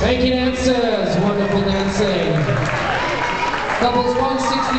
Thank you, dancers. Wonderful dancing. Couples 160.